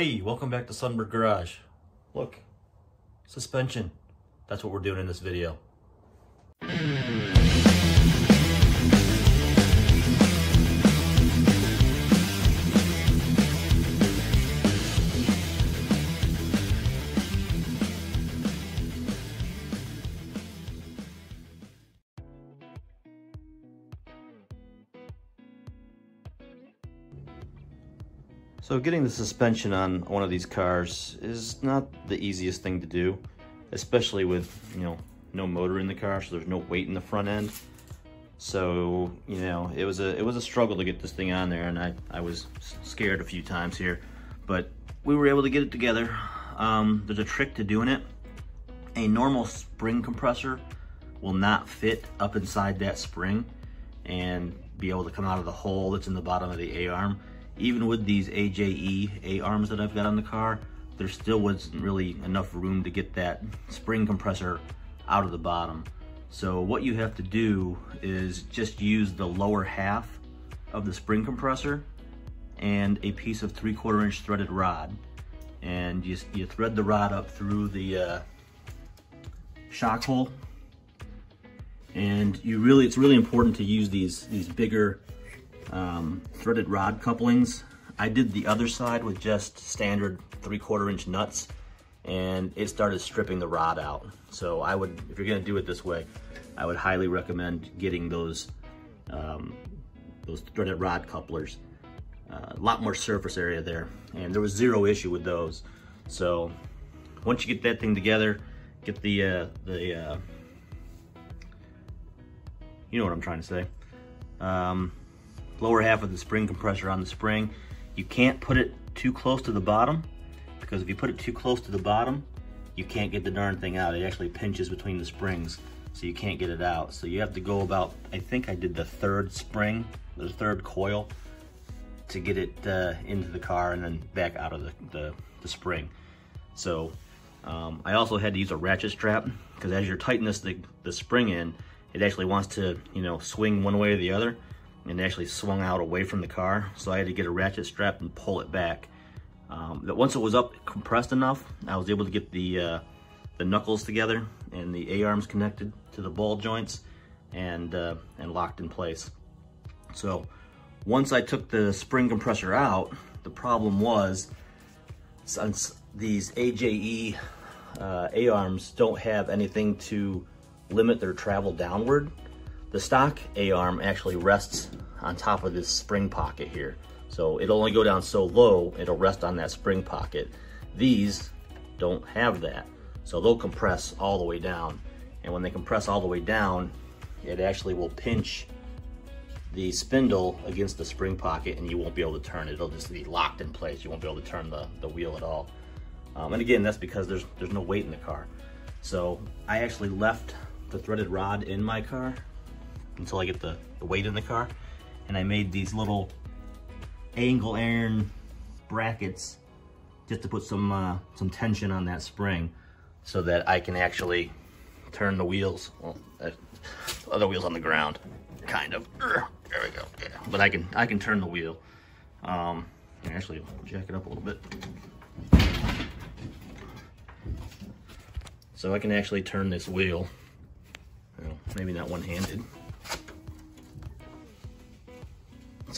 Hey, welcome back to Sunbird Garage. Look, suspension. That's what we're doing in this video. So getting the suspension on one of these cars is not the easiest thing to do, especially with, you know, no motor in the car, so there's no weight in the front end. So, you know, it was a it was a struggle to get this thing on there and I, I was scared a few times here, but we were able to get it together. Um, there's a trick to doing it. A normal spring compressor will not fit up inside that spring and be able to come out of the hole that's in the bottom of the A-arm even with these AJE A-arms that I've got on the car, there still wasn't really enough room to get that spring compressor out of the bottom. So what you have to do is just use the lower half of the spring compressor and a piece of three quarter inch threaded rod. And you, you thread the rod up through the uh, shock hole. And you really, it's really important to use these, these bigger um, threaded rod couplings. I did the other side with just standard three quarter inch nuts and it started stripping the rod out. So I would, if you're gonna do it this way, I would highly recommend getting those, um, those threaded rod couplers. Uh, a lot more surface area there and there was zero issue with those. So once you get that thing together, get the, uh, the, uh, you know what I'm trying to say. Um, lower half of the spring compressor on the spring. You can't put it too close to the bottom because if you put it too close to the bottom, you can't get the darn thing out. It actually pinches between the springs, so you can't get it out. So you have to go about, I think I did the third spring, the third coil to get it uh, into the car and then back out of the, the, the spring. So um, I also had to use a ratchet strap because as you're tightening this, the, the spring in, it actually wants to, you know, swing one way or the other and actually swung out away from the car. So I had to get a ratchet strap and pull it back. Um, but once it was up compressed enough, I was able to get the, uh, the knuckles together and the A-arms connected to the ball joints and, uh, and locked in place. So once I took the spring compressor out, the problem was since these AJE uh, A-arms don't have anything to limit their travel downward, the stock A-arm actually rests on top of this spring pocket here. So it'll only go down so low, it'll rest on that spring pocket. These don't have that. So they'll compress all the way down. And when they compress all the way down, it actually will pinch the spindle against the spring pocket and you won't be able to turn it. It'll just be locked in place. You won't be able to turn the, the wheel at all. Um, and again, that's because there's, there's no weight in the car. So I actually left the threaded rod in my car until I get the, the weight in the car. And I made these little angle iron brackets just to put some uh, some tension on that spring so that I can actually turn the wheels. Well, uh, other wheels on the ground, kind of. There we go. Yeah. But I can I can turn the wheel. Um, actually jack it up a little bit. So I can actually turn this wheel. Well, maybe not one-handed.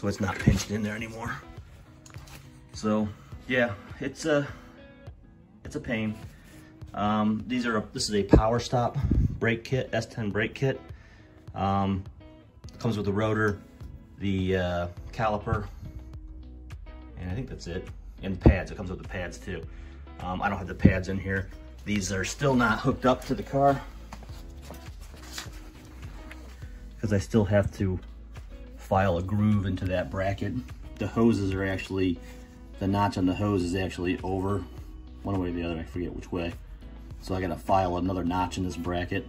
So it's not pinched in there anymore. So yeah, it's a it's a pain. Um, these are a, this is a PowerStop brake kit, S10 brake kit. Um, comes with the rotor, the uh, caliper, and I think that's it. And pads, it comes with the pads too. Um, I don't have the pads in here. These are still not hooked up to the car because I still have to file a groove into that bracket. The hoses are actually, the notch on the hose is actually over one way or the other, I forget which way. So I gotta file another notch in this bracket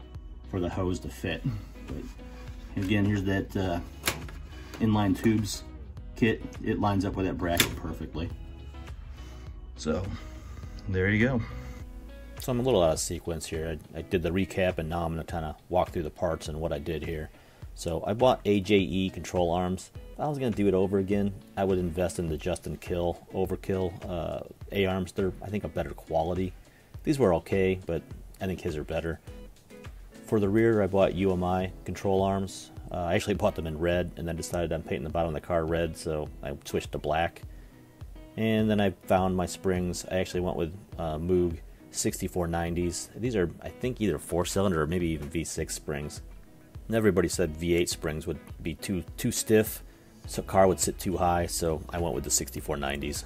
for the hose to fit. But again, here's that uh, inline tubes kit. It lines up with that bracket perfectly. So there you go. So I'm a little out of sequence here. I, I did the recap and now I'm gonna kind of walk through the parts and what I did here. So I bought AJE control arms. If I was going to do it over again, I would invest in the Justin Kill Overkill uh, A-arms. They're, I think, a better quality. These were okay, but I think his are better. For the rear, I bought UMI control arms. Uh, I actually bought them in red and then decided on painting the bottom of the car red, so I switched to black. And then I found my springs. I actually went with uh, Moog 6490s. These are, I think, either four cylinder or maybe even V6 springs. Everybody said V8 springs would be too too stiff, so car would sit too high, so I went with the 6490s.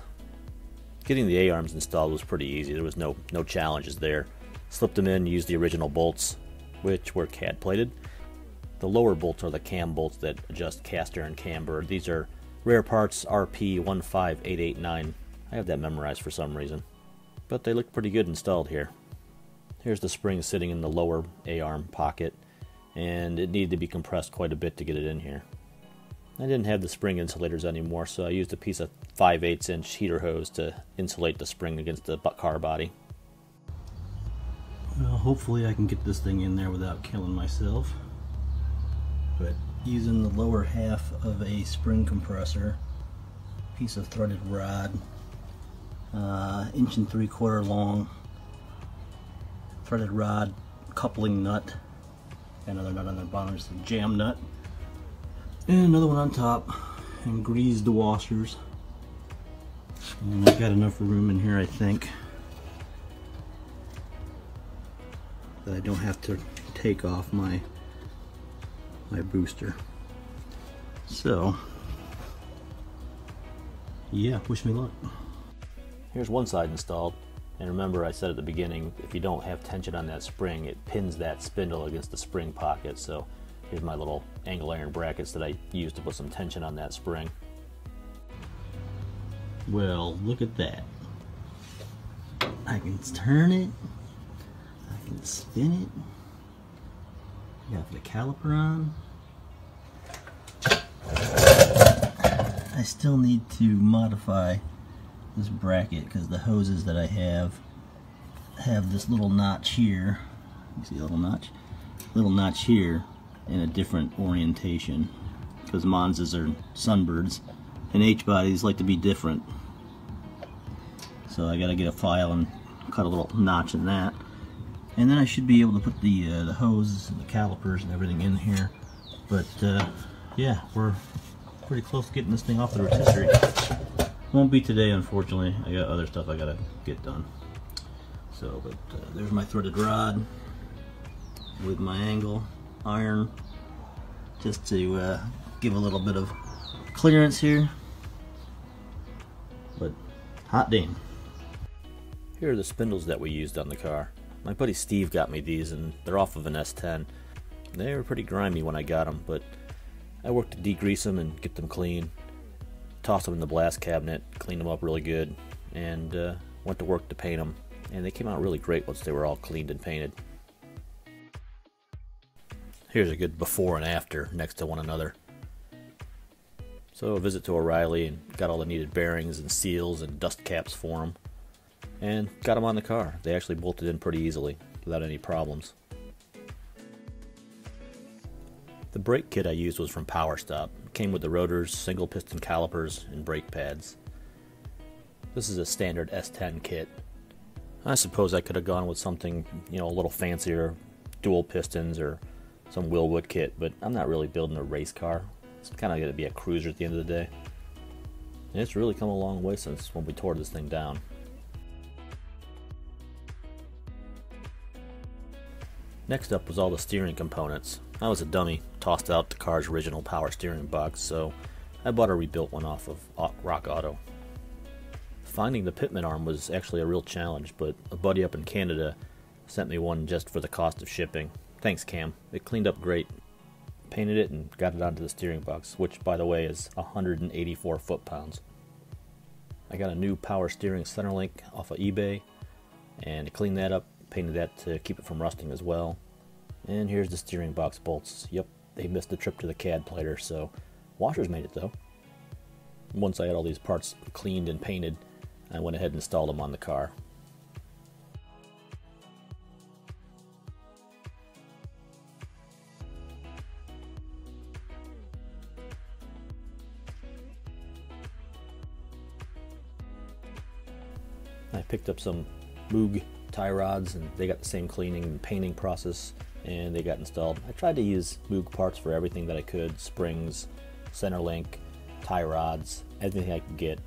Getting the A-arms installed was pretty easy. There was no no challenges there. Slipped them in, used the original bolts, which were CAD plated. The lower bolts are the cam bolts that adjust caster and camber. These are rare parts RP15889. I have that memorized for some reason. But they look pretty good installed here. Here's the spring sitting in the lower A-arm pocket, and it needed to be compressed quite a bit to get it in here. I didn't have the spring insulators anymore, so I used a piece of 5 8 inch heater hose to insulate the spring against the car body. Well, hopefully I can get this thing in there without killing myself. But using the lower half of a spring compressor, piece of threaded rod, uh, inch and three quarter long threaded rod coupling nut, another nut on the bottom is a jam nut, and another one on top, and greased washers. And I've got enough room in here, I think. that I don't have to take off my my booster. So, yeah, wish me luck. Here's one side installed, and remember I said at the beginning, if you don't have tension on that spring, it pins that spindle against the spring pocket, so here's my little angle iron brackets that I used to put some tension on that spring. Well, look at that. I can turn it I can spin it. Got the caliper on. I still need to modify this bracket because the hoses that I have have this little notch here. You see a little notch? Little notch here in a different orientation because Monzas are Sunbirds and H-bodies like to be different. So I gotta get a file and cut a little notch in that and then I should be able to put the uh, the hoses and the calipers and everything in here but uh, yeah we're pretty close to getting this thing off the rotisserie won't be today unfortunately. I got other stuff I gotta get done. So but uh, there's my threaded rod with my angle iron just to uh, give a little bit of clearance here. But hot damn. Here are the spindles that we used on the car. My buddy Steve got me these, and they're off of an S10. They were pretty grimy when I got them, but I worked to degrease them and get them clean. Tossed them in the blast cabinet, cleaned them up really good, and uh, went to work to paint them. And they came out really great once they were all cleaned and painted. Here's a good before and after next to one another. So a visit to O'Reilly and got all the needed bearings and seals and dust caps for them and got them on the car. They actually bolted in pretty easily without any problems. The brake kit I used was from PowerStop. It came with the rotors, single piston calipers, and brake pads. This is a standard S10 kit. I suppose I could have gone with something, you know, a little fancier, dual pistons or some Wilwood kit, but I'm not really building a race car. It's kind of going to be a cruiser at the end of the day. And it's really come a long way since when we tore this thing down. Next up was all the steering components. I was a dummy, tossed out the car's original power steering box, so I bought a rebuilt one off of Rock Auto. Finding the pitman arm was actually a real challenge, but a buddy up in Canada sent me one just for the cost of shipping. Thanks, Cam. It cleaned up great. Painted it and got it onto the steering box, which, by the way, is 184 foot pounds. I got a new power steering center link off of eBay, and cleaned that up, Painted that to keep it from rusting as well. And here's the steering box bolts. Yep, they missed the trip to the CAD plater, so washers made it though. Once I had all these parts cleaned and painted, I went ahead and installed them on the car. I picked up some Moog tie rods and they got the same cleaning and painting process and they got installed. I tried to use Moog parts for everything that I could, springs, center link, tie rods, anything I could get.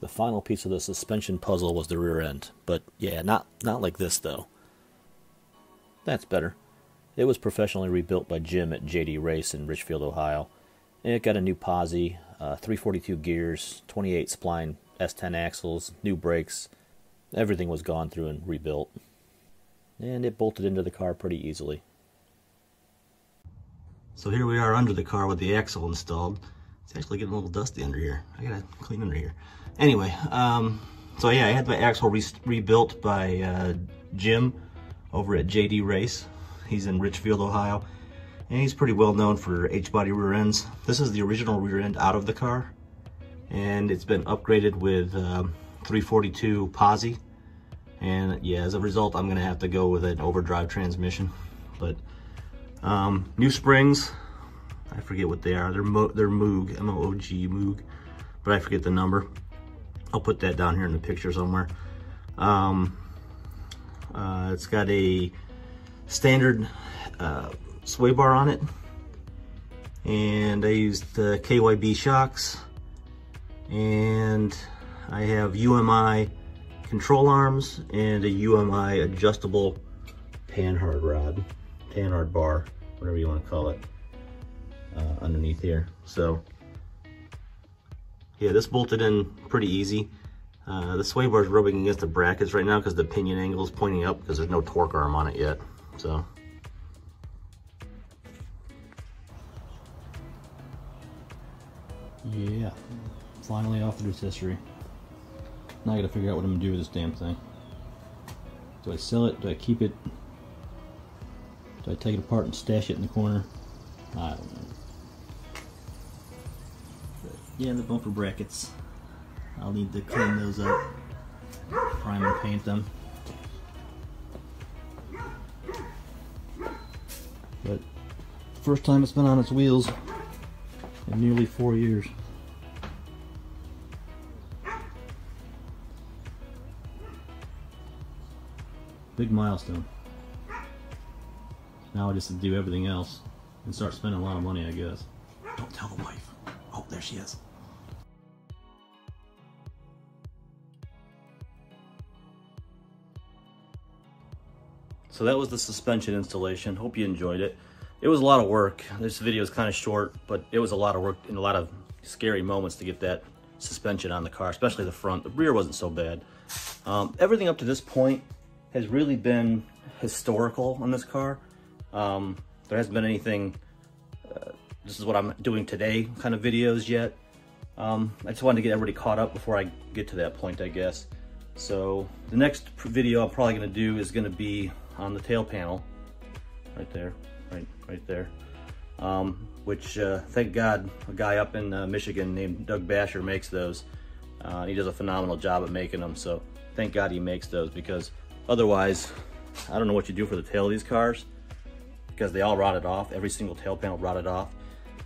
The final piece of the suspension puzzle was the rear end, but yeah, not not like this though. That's better. It was professionally rebuilt by Jim at JD Race in Richfield, Ohio. It got a new posi, uh, 342 gears, 28 spline S10 axles, new brakes. Everything was gone through and rebuilt. And it bolted into the car pretty easily. So here we are under the car with the axle installed. It's actually getting a little dusty under here. I gotta clean under here. Anyway, um, so yeah, I had my axle re rebuilt by uh, Jim over at JD Race. He's in Richfield, Ohio. And he's pretty well known for H-body rear ends. This is the original rear end out of the car. And it's been upgraded with um, 342 posi. And yeah, as a result, I'm gonna have to go with an overdrive transmission. But um, new springs, I forget what they are. They're, Mo they're Moog, M-O-O-G, Moog, but I forget the number. I'll put that down here in the picture somewhere. Um, uh, it's got a standard uh, sway bar on it. And I used the KYB shocks. And I have UMI control arms and a UMI adjustable panhard rod, panhard bar, whatever you want to call it, uh, underneath here. So yeah, this bolted in pretty easy. Uh, the sway bar is rubbing against the brackets right now because the pinion angle is pointing up because there's no torque arm on it yet. So. Yeah, finally off the rotisserie. Now I gotta figure out what I'm gonna do with this damn thing. Do I sell it? Do I keep it? Do I take it apart and stash it in the corner? I don't know. But yeah, the bumper brackets. I'll need to clean those up, prime and paint them. But first time it's been on its wheels in nearly four years. Big milestone. Now I just do everything else and start spending a lot of money, I guess. Don't tell the wife. Oh, there she is. So that was the suspension installation. Hope you enjoyed it. It was a lot of work. This video is kind of short, but it was a lot of work and a lot of scary moments to get that suspension on the car, especially the front. The rear wasn't so bad. Um, everything up to this point has really been historical on this car. Um, there hasn't been anything, uh, this is what I'm doing today kind of videos yet. Um, I just wanted to get everybody caught up before I get to that point, I guess. So the next video I'm probably gonna do is gonna be on the tail panel, right there, right, right there. Um, which, uh, thank God, a guy up in uh, Michigan named Doug Basher makes those. Uh, he does a phenomenal job at making them, so thank God he makes those because otherwise, I don't know what you do for the tail of these cars because they all rotted off. Every single tail panel rotted off.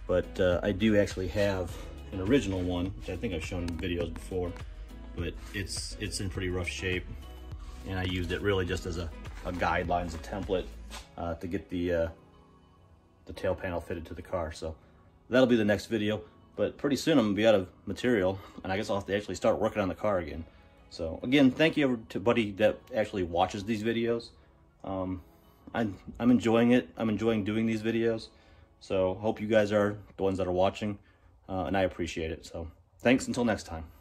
But uh, I do actually have an original one, which I think I've shown in videos before, but it's it's in pretty rough shape. And I used it really just as a, a guideline, as a template uh, to get the uh, the tail panel fitted to the car. So that'll be the next video. But pretty soon I'm gonna be out of material and I guess I'll have to actually start working on the car again. So again, thank you to buddy that actually watches these videos. Um, I'm, I'm enjoying it. I'm enjoying doing these videos. So hope you guys are the ones that are watching uh, and I appreciate it. So thanks until next time.